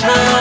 time.